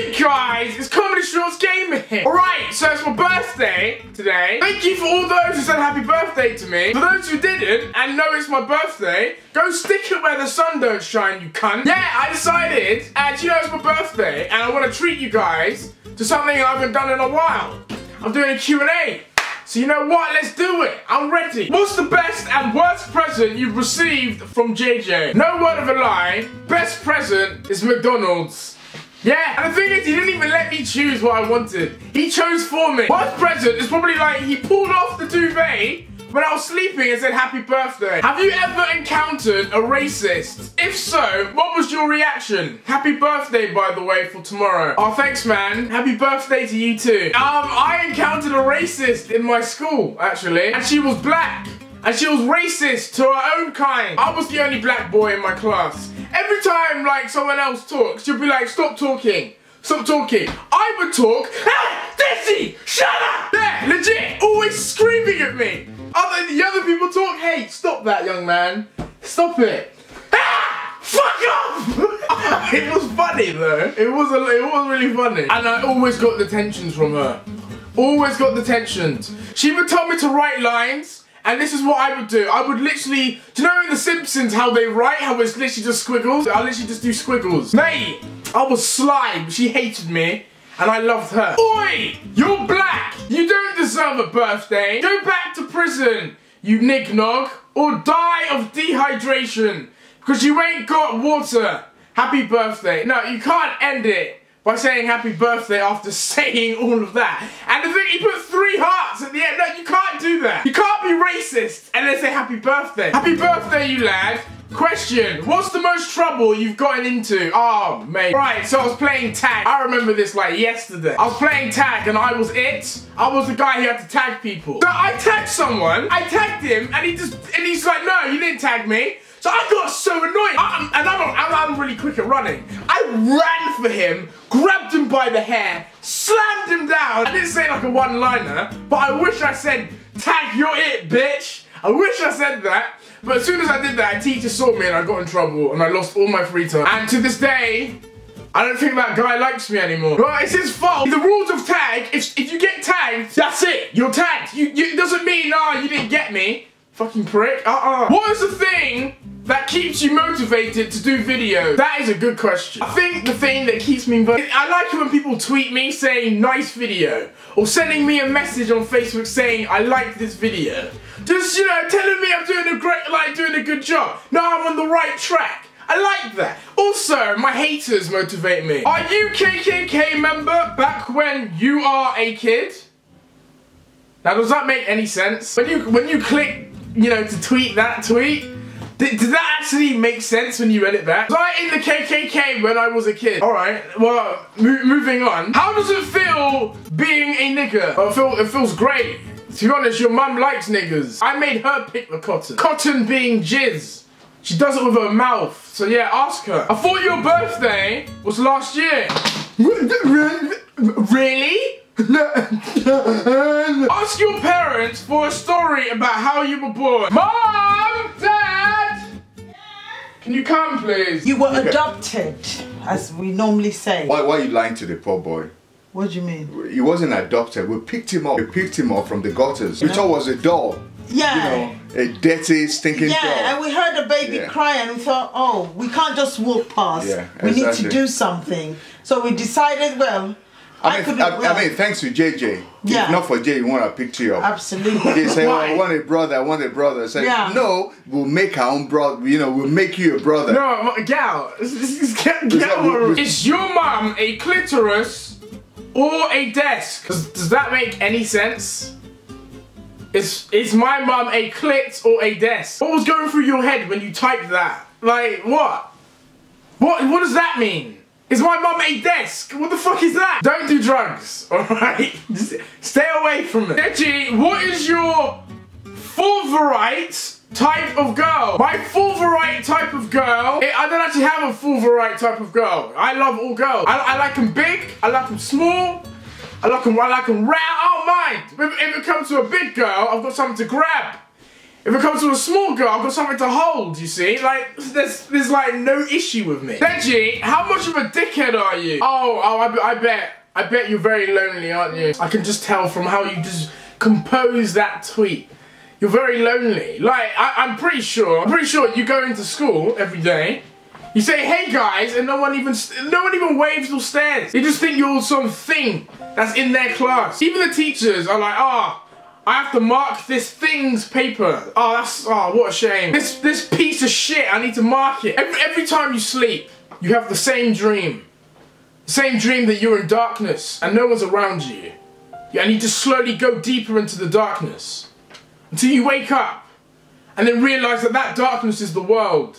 Hey guys, it's Comedy Shorts Gamer! Alright, so it's my birthday today. Thank you for all those who said happy birthday to me. For those who didn't and know it's my birthday, go stick it where the sun don't shine, you cunt. Yeah, I decided, and you know it's my birthday, and I want to treat you guys to something I haven't done in a while. I'm doing a Q&A. So you know what? Let's do it. I'm ready. What's the best and worst present you've received from JJ? No word of a lie. Best present is McDonald's. Yeah, and the thing is, he didn't even let me choose what I wanted. He chose for me. Worst present is probably like he pulled off the duvet when I was sleeping and said happy birthday. Have you ever encountered a racist? If so, what was your reaction? Happy birthday, by the way, for tomorrow. Oh, thanks, man. Happy birthday to you too. Um, I encountered a racist in my school, actually, and she was black. And she was racist to her own kind. I was the only black boy in my class. Every time, like, someone else talks, she'll be like, stop talking. Stop talking. I would talk, ah, Deji, shut up! Yeah, legit, always screaming at me. Other, the other people talk, hey, stop that, young man. Stop it. Ah, fuck off! it was funny, though. It was, a, it was really funny. And I always got the tensions from her. Always got the tensions. She would tell me to write lines. And this is what I would do. I would literally, do you know in The Simpsons how they write, how it's literally just squiggles? I literally just do squiggles. Mate, I was sly, she hated me, and I loved her. Oi, you're black. You don't deserve a birthday. Go back to prison, you nignog, or die of dehydration, because you ain't got water. Happy birthday. No, you can't end it by saying happy birthday after saying all of that. And the thing, he put three hearts at the end. No, you can't do that. You can't be racist and then say happy birthday. Happy birthday, you lad. Question, what's the most trouble you've gotten into? Oh, mate. Right, so I was playing tag. I remember this like yesterday. I was playing tag and I was it. I was the guy who had to tag people. So I tagged someone, I tagged him, and he just, and he's like, no, you didn't tag me. So I got so annoyed. I, and I'm, I'm, I'm really quick at running. I ran for him, grabbed him by the hair, slammed him down. I didn't say like a one-liner, but I wish I said, tag, you're it, bitch. I wish I said that. But as soon as I did that, a teacher saw me and I got in trouble and I lost all my free time. And to this day, I don't think that guy likes me anymore. Well, it's his fault. The rules of tag, if, if you get tagged, that's it. You're tagged. You, you, it doesn't mean, oh, you didn't get me. Fucking prick. Uh-uh. What is the thing that keeps you motivated to do videos? That is a good question. I think the thing that keeps me motivated, I like it when people tweet me saying nice video or sending me a message on Facebook saying I like this video. Just, you know, telling me I'm doing a great, like doing a good job. No, I'm on the right track. I like that. Also, my haters motivate me. Are you KKK member back when you are a kid? Now, does that make any sense? When you when you click you know, to tweet that tweet. Did, did, that actually make sense when you read it back? Was I in the KKK when I was a kid? Alright, well, mo moving on. How does it feel being a nigger? Oh, it, feel, it feels great. To be honest, your mum likes niggers. I made her pick the cotton. Cotton being jizz. She does it with her mouth. So yeah, ask her. I thought your birthday was last year. really? Ask your parents for a story about how you were born. Mom! Dad! Can you come, please? You were adopted, as we normally say. Why, why are you lying to the poor boy? What do you mean? He wasn't adopted. We picked him up. We picked him up from the gutters. We thought was a doll. Yeah. You know, a dirty, stinking yeah, doll. Yeah, and we heard a baby yeah. cry and we thought, oh, we can't just walk past. Yeah, we need to do something. So we decided, well, I, mean, I, I, mean, thanks to JJ. Yeah. If not for JJ, you want to pick you up. Absolutely. They say, oh, I want a brother, I want a brother. Say, yeah. no, we'll make our own brother. You know, we'll make you a brother. No, uh, gal, gal, gal is your mom a clitoris or a desk? Does, does that make any sense? Is, is my mom a clit or a desk? What was going through your head when you typed that? Like, what? What, what does that mean? Is my mum a desk? What the fuck is that? Don't do drugs, alright? Stay away from it. Deji, what is your favorite type of girl? My full variety type of girl, eh, I don't actually have a full variety type of girl. I love all girls. I, I like them big, I like them small, I like them, I like them round, I don't mind. If, if it comes to a big girl, I've got something to grab. If it comes to a small girl, I've got something to hold, you see? Like, there's, there's like no issue with me. Deji, how much of a dickhead are you? Oh, oh, I, I bet. I bet you're very lonely, aren't you? I can just tell from how you just compose that tweet. You're very lonely. Like, I, am pretty sure, I'm pretty sure you go into school every day, you say, hey guys, and no one even, no one even waves or stares. They just think you're some thing that's in their class. Even the teachers are like, ah, oh, I have to mark this thing's paper. Oh, that's, oh, what a shame. This, this piece of shit, I need to mark it. Every, every time you sleep, you have the same dream. The same dream that you're in darkness and no one's around you. And you just slowly go deeper into the darkness. Until you wake up and then realize that that darkness is the world.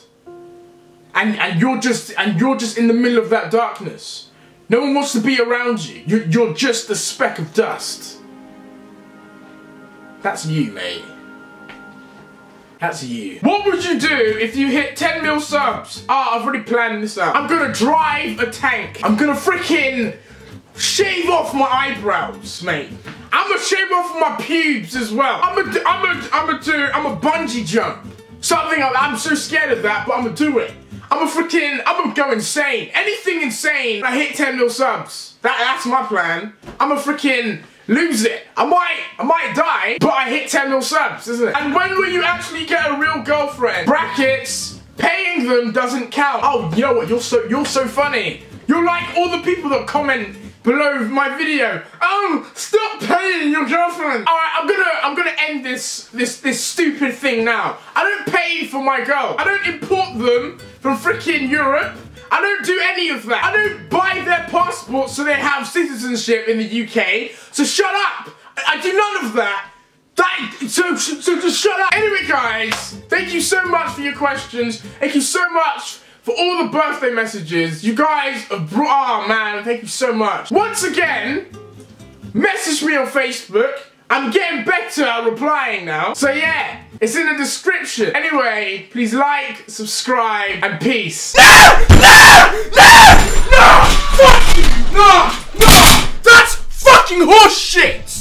And, and you're just and you're just in the middle of that darkness. No one wants to be around you. You're, you're just a speck of dust. That's you, mate. That's you. What would you do if you hit 10 mil subs? Ah, oh, I've already planned this out. I'm gonna drive a tank. I'm gonna freaking shave off my eyebrows, mate. I'm gonna shave off my pubes as well. I'm gonna, I'm gonna, I'm gonna do, I'm a bungee jump. Something I'm, I'm so scared of that, but I'm gonna do it. I'm a freaking, I'm gonna go insane. Anything insane. I hit 10 mil subs. That, that's my plan. I'm a freaking lose it. I might, I might die, but I hit 10 mil subs, isn't it? And when will you actually get a real girlfriend? Brackets, paying them doesn't count. Oh, you know what? You're so, you're so funny. You're like all the people that comment below my video. Oh, stop paying your girlfriend. All right, I'm gonna, I'm gonna end this, this, this stupid thing now. I don't pay for my girl. I don't import them from freaking Europe. I don't do any of that. I don't buy their passports so they have citizenship in the UK. So shut up. I, I do none of that. That, so, so just shut up. Anyway, guys, thank you so much for your questions. Thank you so much for all the birthday messages. You guys have brought, oh man, thank you so much. Once again, message me on Facebook. I'm getting better at replying now. So yeah, it's in the description. Anyway, please like, subscribe, and peace. No! No! No! No! Fuck you! No! No! That's fucking horseshit!